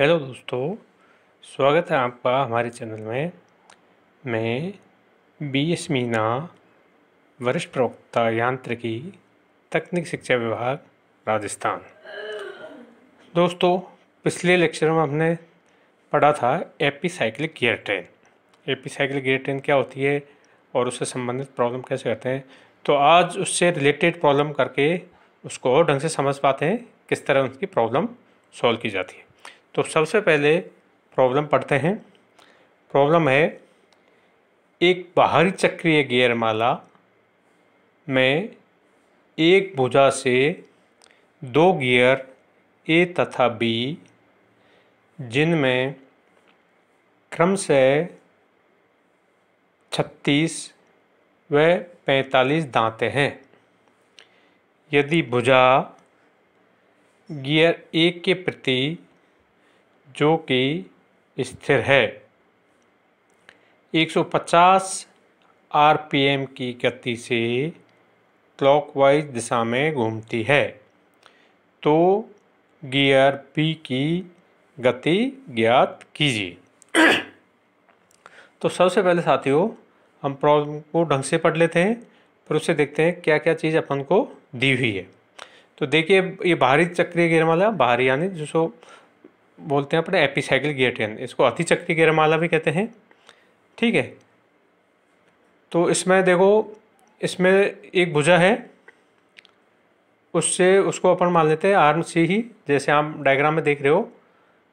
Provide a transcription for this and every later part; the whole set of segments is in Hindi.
हेलो दोस्तों, स्वागत है आपका हमारे चैनल में। मैं बी एस मीना, वरिष्ठ प्रवक्ता, यांत्रिकी, तकनीक शिक्षा विभाग, राजस्थान। दोस्तों, पिछले लेक्चर में हमने पढ़ा था epicyclic gear train. Epicyclic gear train क्या होती है और उससे संबंधित प्रॉब्लम कैसे करते हैं? तो आज उससे रिलेटेड प्रॉब्लम करके उसको ढंग से समझ पाते हैं, किस तरह उनकी प्रॉब्लम सॉल्व की जाती है। तो सबसे पहले प्रॉब्लम पढ़ते हैं। प्रॉब्लम है, एक बाहरी चक्रीय गियर माला में एक भुजा से दो गियर ए तथा बी जिनमें क्रमशः छत्तीस व पैंतालीस दांते हैं। यदि भुजा गियर एक के प्रति जो कि स्थिर है। 150 आरपीएम की गति से क्लॉकवाइज दिशा में घूमती है तो गियर बी की गति ज्ञात कीजिए। तो सबसे पहले साथियों, हम प्रॉब्लम को ढंग से पढ़ लेते हैं, फिर उससे देखते हैं क्या क्या चीज़ अपन को दी हुई है। तो देखिए, ये बाहरी चक्रीय गियरमाला बाहरी यानी जिसको बोलते हैं अपने एपिसाइकिल गियर ट्रेन इसको अति चक्रीय गियरमाला भी कहते हैं। ठीक है? तो इसमें देखो, इसमें एक भुजा है, उससे उसको अपन मान लेते हैं आर्म सी ही, जैसे आप डायग्राम में देख रहे हो,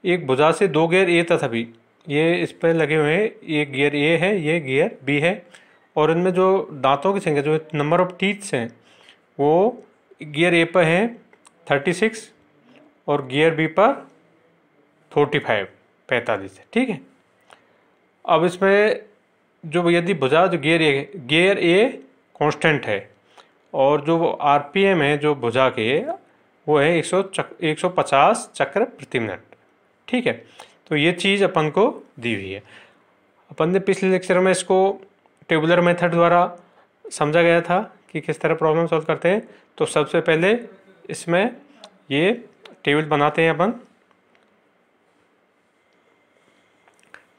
एक भुजा से दो गियर ए तथा बी ये इस पर लगे हुए हैं, ये गियर ए है, ये गियर बी है, और इनमें जो दांतों की संख्या, जो नंबर ऑफ़ टीथ्स हैं, वो गियर ए पर हैं थर्टी सिक्स और गियर बी पर फोर्टी फाइव, पैंतालीस ठीक है? अब इसमें जो यदि भुजा जो gear A gear A constant है और जो आरपीएम है, जो भुजा के, वो है 100 चक 150 चक्र प्रति मिनट, ठीक है? तो ये चीज़ अपन को दी हुई है। अपन ने पिछले लेक्चर में इसको टेबुलर मेथड द्वारा समझा गया था कि किस तरह प्रॉब्लम सॉल्व करते हैं। तो सबसे पहले इसमें ये टेबल बनाते हैं अपन।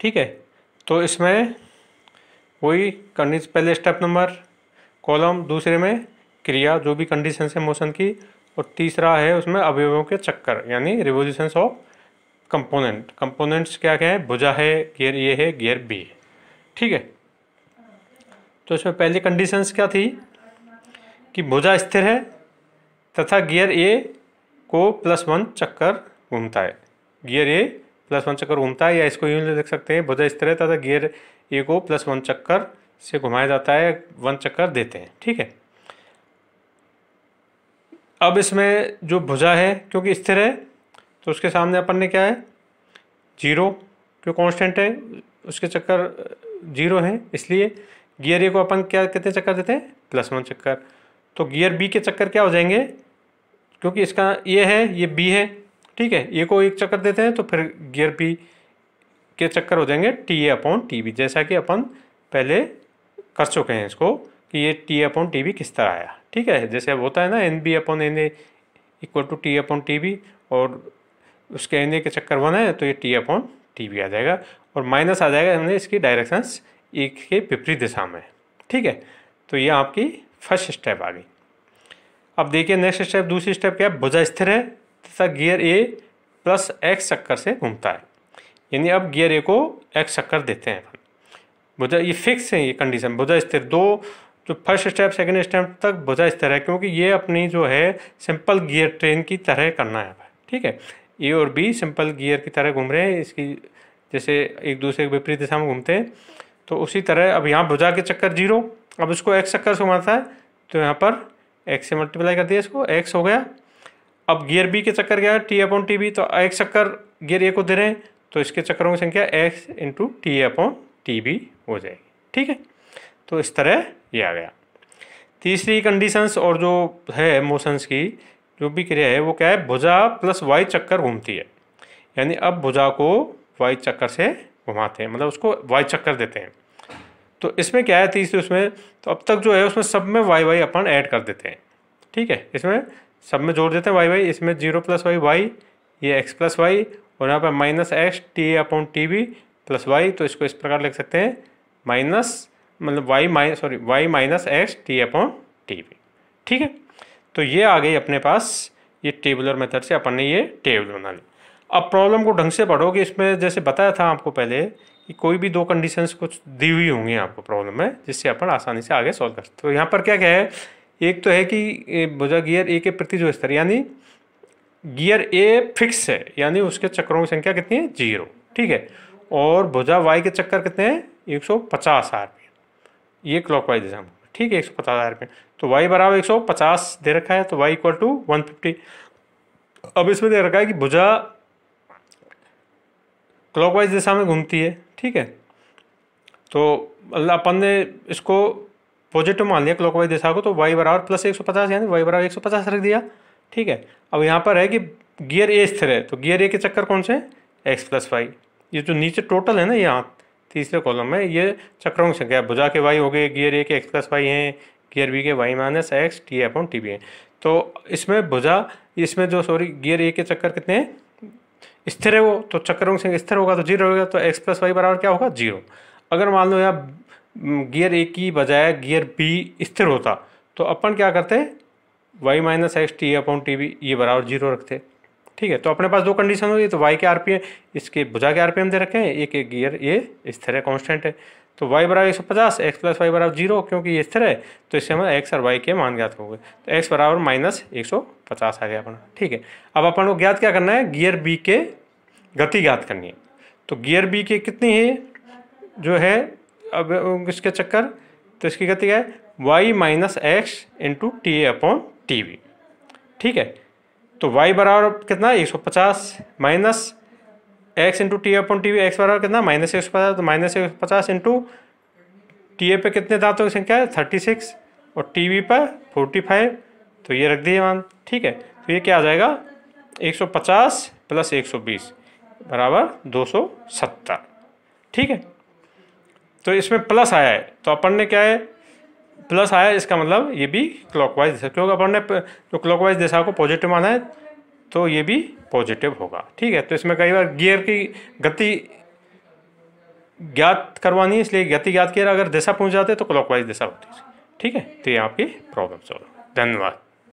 ठीक है? तो इसमें वही कंडीशन पहले स्टेप नंबर कॉलम दूसरे में क्रिया, जो भी कंडीशन है मोशन की, और तीसरा है उसमें अवयवों के चक्कर, यानी रिवोल्यूशंस ऑफ़ कंपोनेंट कंपोनेंट्स क्या क्या है? भुजा है गियर ए है गियर बी है ठीक है? तो इसमें पहली कंडीशंस क्या थी? कि भुजा स्थिर है, तथा गियर ए को प्लस वन चक्कर घूमता है। गियर ए प्लस वन चक्कर घूमता है या इसको यूँ देख सकते हैं। भुजा स्थिर है तथा गियर ए को प्लस वन चक्कर से घुमाया जाता है, वन चक्कर देते हैं। ठीक है? अब इसमें जो भुजा है, क्योंकि स्थिर है तो उसके सामने अपन ने क्या है? ज़ीरो, क्यों कांस्टेंट है, उसके चक्कर ज़ीरो है, इसलिए गियर ए को अपन क्या कितने चक्कर देते हैं? प्लस वन चक्कर। तो गियर बी के चक्कर क्या हो जाएँगे? क्योंकि इसका ये है, ये बी है ठीक है ए को एक चक्कर देते हैं तो फिर गियर पी के चक्कर हो जाएँगे T A upon T B जैसा कि अपन पहले कर चुके हैं इसको कि ये टी अपॉन टी बी किस तरह आया, ठीक है? जैसे अब होता है ना N B upon N A equal to T upon T B और उसके एन ए के चक्कर वन है तो ये टी अपॉन टी बी आ जाएगा और माइनस आ जाएगा हमने इसकी डायरेक्शंस एक के विपरीत दिशा में, ठीक है? तो ये आपकी फ़र्स्ट स्टेप आ गई। अब देखिए नेक्स्ट स्टेप दूसरी स्टेप क्या? भुजा स्थिर है तथा गियर ए प्लस एक्स चक्कर से घूमता है। यानी अब गियर ए को एक्स चक्कर देते हैं अपन। भुजा ये फिक्स है ये कंडीशन। भुजा स्थिर दो जो फ़र्स्ट स्टेप, सेकंड स्टेप तक भुजा स्थिर है, क्योंकि ये अपनी जो है सिंपल गियर ट्रेन की तरह करना है ठीक है? ए और बी सिंपल गियर की तरह घूम रहे हैं, इसकी जैसे एक दूसरे के विपरीत दिशा में घूमते हैं। तो उसी तरह अब यहाँ भुजा के चक्कर ज़ीरो। अब इसको एक्स चक्कर से घुमाता है तो यहाँ पर एक्स से मल्टीप्लाई कर दिया इसको, एक्स हो गया। अब गियर बी के चक्कर क्या है? टी अपॉन टी बी तो एक चक्कर गियर ए को दे रहे हैं तो इसके चक्करों की संख्या X into T upon T B हो जाएगी। ठीक है? तो इस तरह ये आ गया। तीसरी कंडीशंस और जो है मोशंस की, जो भी क्रिया है, वो क्या है? भुजा प्लस वाई चक्कर घूमती है। यानी अब भुजा को वाई चक्कर से घुमाते हैं मतलब उसको वाई चक्कर देते हैं। तो इसमें क्या है? तीसरे उसमें तो अब तक जो है उसमें सब में वाई वाई अपन ऐड कर देते हैं। ठीक है? इसमें सब में जोड़ देते हैं वाई वाई, इसमें ज़ीरो प्लस वाई वाई, ये एक्स प्लस वाई, और यहाँ पर minus X, T upon T B plus Y तो इसको इस प्रकार लिख सकते हैं, माइनस मतलब Y minus sorry, Y minus X, T upon T B. ठीक है? तो ये आ गई अपने पास, ये टेबुलर मेथड से अपन ने ये टेबल बना ली। अब प्रॉब्लम को ढंग से पढ़ोगे इसमें जैसे बताया था आपको पहले, कि कोई भी दो कंडीशंस कुछ दी हुई होंगी आपको प्रॉब्लम में, जिससे अपन आसानी से आगे सॉल्व कर सकते तो यहाँ पर क्या क्या है? एक तो है कि भुजा गियर ए के प्रति जो स्तर, यानी गियर ए फिक्स है, यानी उसके चक्रों की संख्या कितनी है? ज़ीरो। ठीक है? और भुजा वाई के चक्कर कितने हैं? एक सौ पचास आर पी ये क्लॉकवाइज दिशा में ठीक है? एक सौ पचास आर पी तो वाई बराबर एक सौ पचास दे रखा है तो Y equal to one fifty अब इसमें दे रखा है कि भुजा क्लॉकवाइज दिशा में घूमती है। ठीक है? तो अपन ने इसको पॉजिटिव मान लिया क्लॉकवाइज दिशा को तो वाई बराबर प्लस एक सौ पचास यानी वाई बराबर एक सौ पचास रख दिया। ठीक है? अब यहाँ पर है कि गियर ए स्थिर है तो गियर ए के चक्कर कौन से? एक्स प्लस वाई ये जो नीचे टोटल है ना यहाँ तीसरे कॉलम में, ये चक्रों की संख्या भुजा के वाई हो गए गियर ए के एक्स प्लस वाई हैं गियर बी के Y minus X T upon T B है। तो इसमें भुजा, इसमें जो सॉरी गियर ए के चक्कर कितने हैं? स्थिर है वो तो चक्करों की संख्या स्थिर होगा तो ज़ीरो होगा तो एक्स प्लस वाई बराबर क्या होगा? ज़ीरो अगर मान लो यहाँ गियर ए की बजाय गियर बी स्थिर होता। तो अपन क्या करते? Y minus X T upon T B ये बराबर ज़ीरो रखते। ठीक है तो अपने पास दो कंडीशन होगी तो वाई के आर पी एम इसके भुजा के आर पी एम दे रखे हैं, एक एक गियर ये स्थिर है कॉन्स्टेंट है। तो वाई बराबर एक सौ पचास एक्स प्लस वाई बराबर ज़ीरो क्योंकि ये स्थिर है तो इससे हमें एक्स और वाई के मान ज्ञात हो गए। तो एक्स बराबर माइनस एक सौ पचास आ गया अपना। ठीक है, अब अपन को ज्ञात क्या करना है? गियर बी के गति ज्ञात करनी है। तो गियर बी के कितनी है? जो है अब इसके चक्कर? तो इसकी गति क्या है y minus x into t a upon t v ठीक है? तो वाई बराबर कितना? एक सौ पचास minus x into t upon t v x बराबर कितना? माइनस एक सौ पचास तो माइनस एक सौ पचास इंटू टी ए पे कितने दांतों की संख्या है? थर्टी सिक्स और टी वी पर फोर्टी फाइव तो ये रख दिए मान। ठीक है? तो ये क्या आ जाएगा? एक सौ पचास प्लस एक सौ बीस बराबर दो सौ सत्तर। ठीक है? तो इसमें प्लस आया है। तो अपन ने क्या है? प्लस आया है, इसका मतलब ये भी क्लॉकवाइज दिशा क्योंकि अपन ने जो क्लॉकवाइज दिशा को पॉजिटिव माना है तो ये भी पॉजिटिव होगा। ठीक है तो इसमें कई बार गियर की गति ज्ञात करवानी है, इसलिए गति ज्ञात किया अगर दिशा पहुँच जाते तो क्लॉकवाइज दिशा होती है। ठीक है तो ये आपकी प्रॉब्लम सॉल्व धन्यवाद।